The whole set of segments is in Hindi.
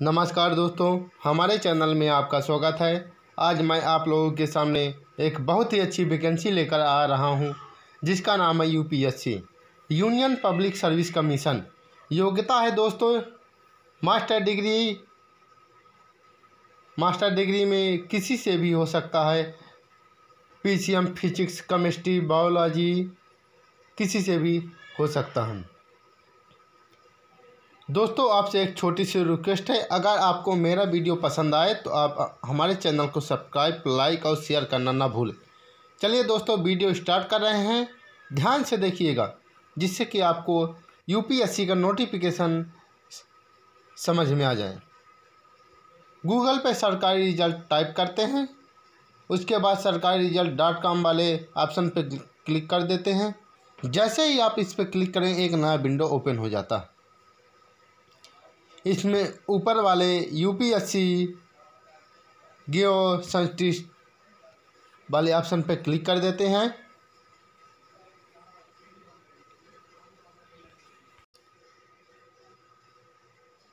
नमस्कार दोस्तों, हमारे चैनल में आपका स्वागत है। आज मैं आप लोगों के सामने एक बहुत ही अच्छी वैकेंसी लेकर आ रहा हूँ, जिसका नाम है UPSC union public service commission योग्यता है दोस्तों, मास्टर डिग्री मास्टर डिग्री में किसी से भी हो सकता है। पीसीएम फिजिक्स केमिस्ट्री बायोलॉजी किसी से भी हो सकता है। दोस्तों, आपसे एक छोटी सी रिक्वेस्ट है। अगर आपको मेरा वीडियो पसंद आए तो आप हमारे चैनल को सब्सक्राइब लाइक और शेयर करना ना भूलें। चलिए दोस्तों, वीडियो स्टार्ट कर रहे हैं। ध्यान से देखिएगा, जिससे कि आपको यूपीएससी का नोटिफिकेशन समझ में आ जाए। गूगल पे सरकारी रिज़ल्ट टाइप करते हैं। उसके बाद सरकारी रिज़ल्ट डॉट कॉम वाले ऑप्शन पर क्लिक कर देते हैं। जैसे ही आप इस पर क्लिक करें, एक नया विंडो ओपन हो जाता। है इसमें ऊपर वाले यूपीएससी जियो संस्टिस्ट वाले ऑप्शन पर क्लिक कर देते हैं।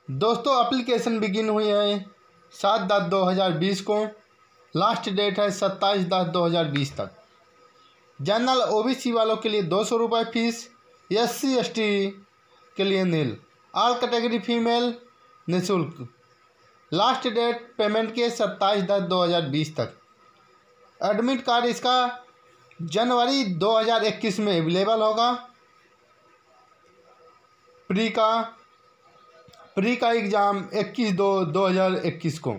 दोस्तों एप्लीकेशन बिगिन हुई है सात दस दो हज़ार बीस को। लास्ट डेट है सत्ताईस दस दो हज़ार बीस तक। जनरल ओबीसी वालों के लिए दो सौ रुपये फ़ीस एस सी के लिए नील ऑल कैटेगरी फीमेल निःशुल्क। लास्ट डेट पेमेंट के सत्ताईस दस दो हज़ार बीस तक। एडमिट कार्ड इसका जनवरी दो हज़ार इक्कीस में अवेलेबल होगा। प्री का प्री का एग्ज़ाम इक्कीस दो दो हज़ार इक्कीस को।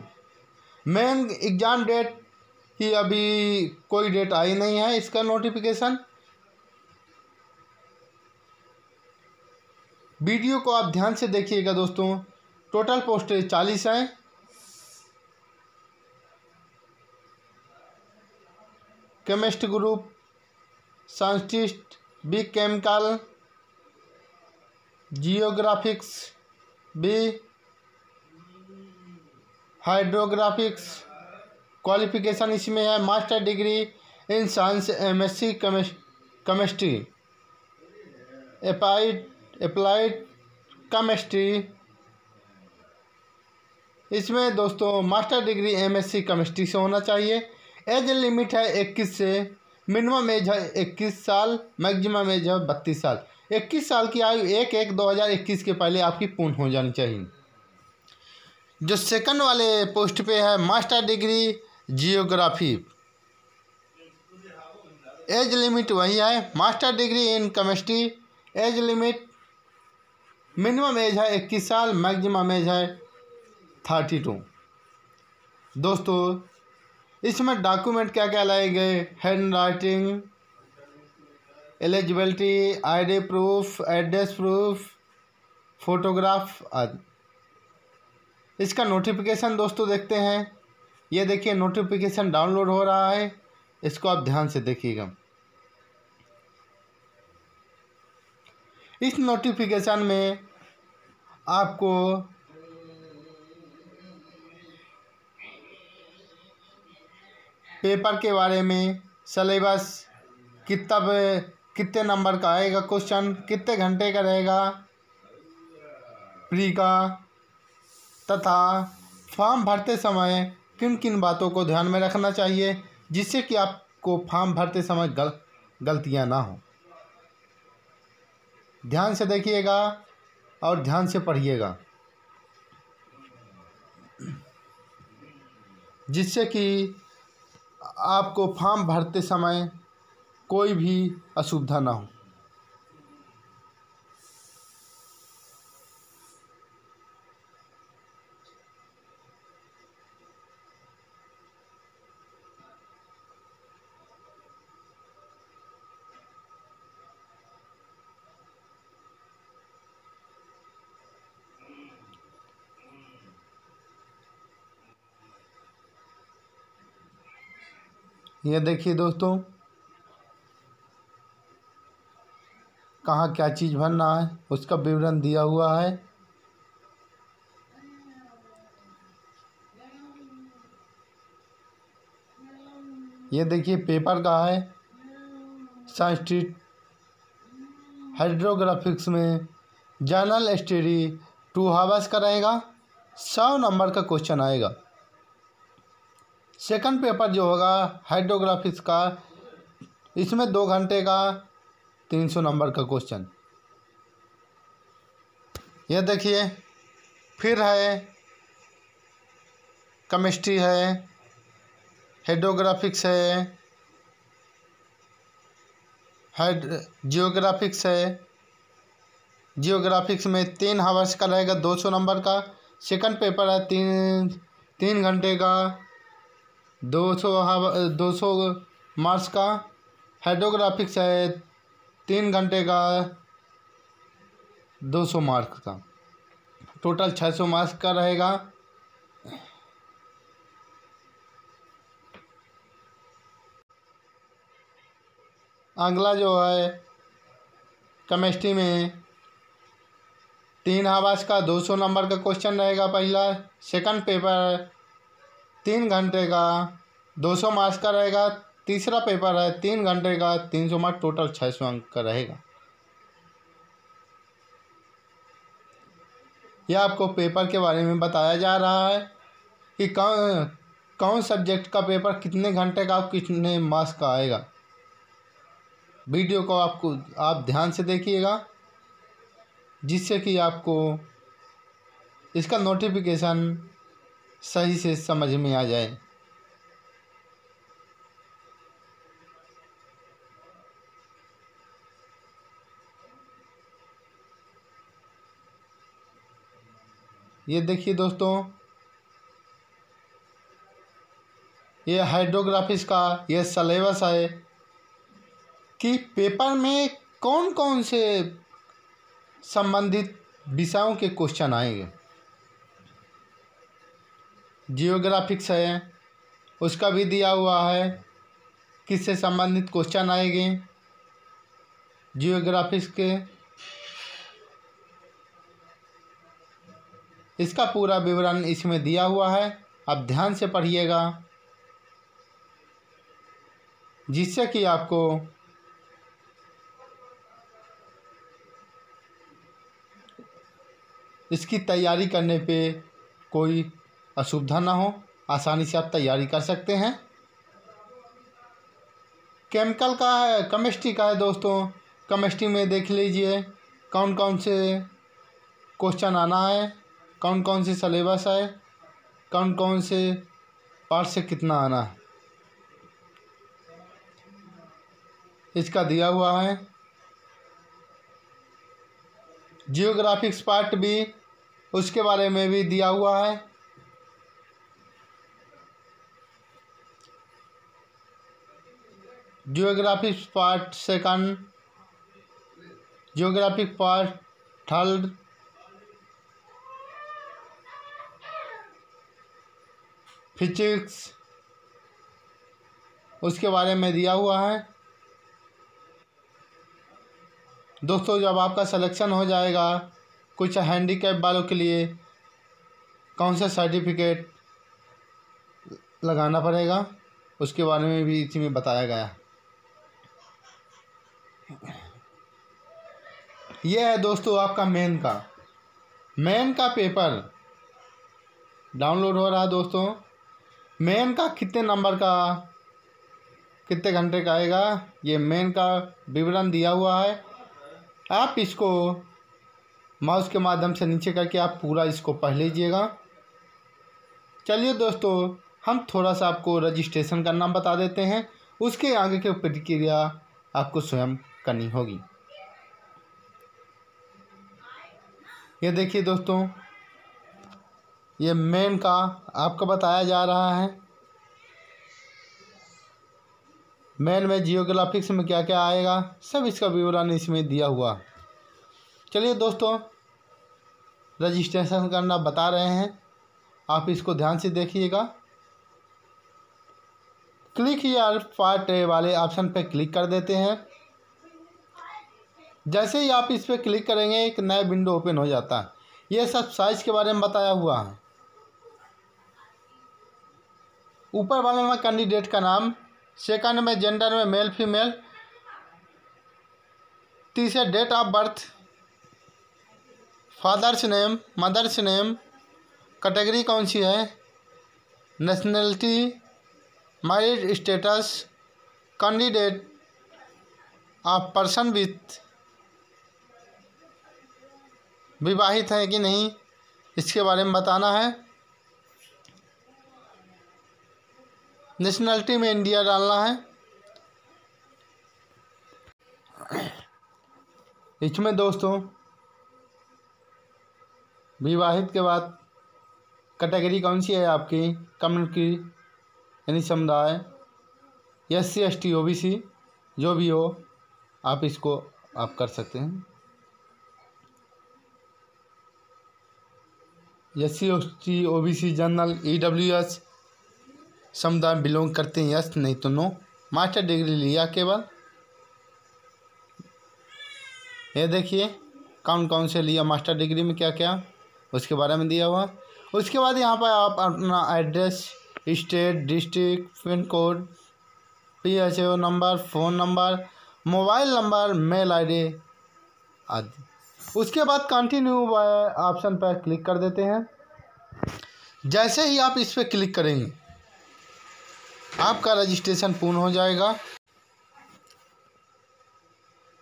मेन एग्ज़ाम डेट की अभी कोई डेट आई नहीं है इसका नोटिफिकेशन वीडियो को आप ध्यान से देखिएगा दोस्तों। टोटल पोस्टेज चालीस हैं। Chemist group scientist B chemical geographics B hydrographics qualification इसमें है। Master degree in science MSc chemistry applied applied chemistry इसमें दोस्तों मास्टर डिग्री एमएससी केमिस्ट्री से होना चाहिए। एज लिमिट है इक्कीस से मिनिमम एज है इक्कीस साल मैक्सिमम एज है बत्तीस साल। इक्कीस साल की आयु एक एक दो हज़ार इक्कीस के पहले आपकी पूर्ण हो जानी चाहिए। जो सेकंड वाले पोस्ट पे है master degree geography age limit वही है master degree in chemistry age limit minimum age है इक्कीस साल, मैक्सिमम एज है थर्टी टू। दोस्तों, इसमें डॉक्यूमेंट क्या क्या लाए गए? Handwriting eligibility ID proof, address proof, photograph आदि। इसका नोटिफिकेशन दोस्तों देखते हैं। ये देखिए, नोटिफिकेशन डाउनलोड हो रहा है। इसको आप ध्यान से देखिएगा। इस नोटिफिकेशन में आपको पेपर के बारे में सलेबस कितना कितने नंबर का आएगा क्वेश्चन कितने घंटे का रहेगा प्री का, तथा फॉर्म भरते समय किन किन बातों को ध्यान में रखना चाहिए जिससे कि आपको फॉर्म भरते समय गल, गलतियाँ ना हो। ध्यान से देखिएगा और ध्यान से पढ़िएगा। जिससे कि आपको फॉर्म भरते समय कोई भी असुविधा ना हो। ये देखिए दोस्तों, कहाँ क्या चीज़ भरना है, उसका विवरण दिया हुआ है। ये देखिए पेपर का है साइंस्ट्रीट हाइड्रोग्राफिक्स में जर्नल स्टडी टू हावर्स का रहेगा, सौ नंबर का क्वेश्चन आएगा। सेकंड पेपर जो होगा, हाइड्रोग्राफिक्स का, इसमें दो घंटे का, तीन सौ नंबर का क्वेश्चन। यह देखिए, फिर है, केमिस्ट्री है, हाइड्रोग्राफिक्स है, हाइड, जियोग्राफिक्स है, जियोग्राफिक्स में तीन हावर्स का रहेगा, दो सौ नंबर का। सेकंड पेपर है, तीन तीन घंटे का दो सौ दो सौ मार्क्स का हाइड्रोग्राफिक्स है तीन घंटे का दो सौ मार्क्स का। टोटल छः सौ मार्क्स का रहेगा। अगला जो है केमिस्ट्री में तीन आवास का दो सौ नंबर का क्वेश्चन रहेगा पहला। सेकंड पेपर तीन घंटे का, दो सौ मार्क्स का रहेगा, तीसरा पेपर है, तीन घंटे का, तीन सौ मार्क्स टोटल छः सौ अंक का रहेगा। यह आपको पेपर के बारे में बताया जा रहा है कि कौन कौन सब्जेक्ट का पेपर कितने घंटे का कितने मार्क्स का आएगा। वीडियो को आपको, आप ध्यान से देखिएगा, जिससे कि आपको इसका नोटिफिकेशन सही से समझ में आ जाए। ये देखिए दोस्तों, ये हाइड्रोग्राफिक्स का ये सलेबस है कि पेपर में कौन कौन से संबंधित विषयों के क्वेश्चन आएँगे। जियोग्राफिक्स है। उसका भी दिया हुआ है किससे संबंधित क्वेश्चन आएँगे। जियोग्राफिक्स के इसका पूरा विवरण इसमें दिया हुआ है। आप ध्यान से पढ़िएगा। जिससे कि आपको इसकी तैयारी करने पे कोई असुविधा ना हो, आसानी से आप तैयारी कर सकते हैं। केमिकल का है केमिस्ट्री का है दोस्तों। केमिस्ट्री में देख लीजिए कौन कौन से क्वेश्चन आना है कौन कौन से सलेबस है कौन कौन से पार्ट से कितना आना है। इसका दिया हुआ है। जियोग्राफिक्स पार्ट भी उसके बारे में भी दिया हुआ है। Geographics part second geographic part third physics उसके बारे में दिया हुआ है। दोस्तों, जब आपका सिलेक्शन हो जाएगा, कुछ हैंडीकैप वालों के लिए कौन सा सर्टिफिकेट लगाना पड़ेगा, उसके बारे में भी इसी में बताया गया। यह है दोस्तों आपका मेन का। मेन का पेपर डाउनलोड हो रहा है दोस्तों। मेन का कितने नंबर का, कितने घंटे का आएगा, ये मेन का विवरण दिया हुआ है। आप इसको माउस के माध्यम से नीचे करके आप पूरा इसको पढ़ लीजिएगा। चलिए दोस्तों, हम थोड़ा सा आपको रजिस्ट्रेशन करना बता देते हैं। उसके आगे की प्रतिक्रिया आपको स्वयं करनी होगी। ये देखिए दोस्तों, ये मेन का आपको बताया जा रहा है। मेन में जियोग्राफिक्स में क्या क्या आएगा, सब इसका विवरण इसमें दिया हुआ। चलिए दोस्तों रजिस्ट्रेशन करना बता रहे हैं। आप इसको ध्यान से देखिएगा। क्लिक या पार्ट वाले ऑप्शन पर क्लिक कर देते हैं। जैसे ही आप इस पर क्लिक करेंगे, एक नया विंडो ओपन हो जाता है। ये सब साइज़ के बारे में बताया हुआ है। ऊपर वाले में कैंडिडेट का नाम सेकंड में जेंडर में मेल फीमेल तीसरे date of birth father's name mother's name category कौन सी है नेशनलिटी मैरिड स्टेटस कैंडिडेट आप पर्सन विथ विवाहित हैं कि नहीं, इसके बारे में बताना है। नेशनलिटी में इंडिया डालना है। इसमें दोस्तों, विवाहित के बाद कैटेगरी कौन सी है आपकी? कम्युनिटी, यानी समुदाय S C S T O B C जो भी हो, आप इसको आप कर सकते हैं। S C S T O B C general E W S समुदाय बिलोंग करते हैं यस नहीं तो नो। मास्टर डिग्री लिया केवल? ये देखिए, कौन कौन से लिया मास्टर डिग्री में क्या क्या उसके बारे में दिया हुआ। उसके बाद यहाँ पर आप अपना address, state, district, pin code P H O number, phone number, mobile number, mail ID आदि। उसके बाद कंटिन्यू ऑप्शन पर क्लिक कर देते हैं। जैसे ही आप इस पर क्लिक करेंगे, आपका रजिस्ट्रेशन पूर्ण हो जाएगा।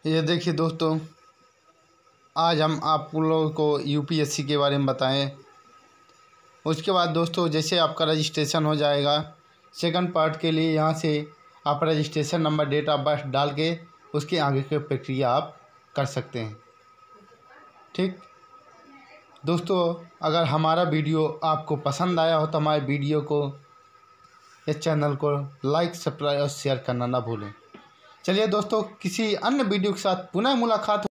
ये देखिए दोस्तों, आज हम आप लोगों को यूपीएससी के बारे में बताएँ। उसके बाद दोस्तों, जैसे आपका रजिस्ट्रेशन हो जाएगा सेकंड पार्ट के लिए यहाँ से आप registration number date of birth डाल के उसके आगे की प्रक्रिया आप कर सकते हैं। ठीक? दोस्तों, अगर हमारा वीडियो आपको पसंद आया हो तो हमारे वीडियो को, इस चैनल को लाइक, सब्सक्राइब और शेयर करना ना भूलें। चलिए दोस्तों, किसी अन्य वीडियो के साथ पुनः मुलाकात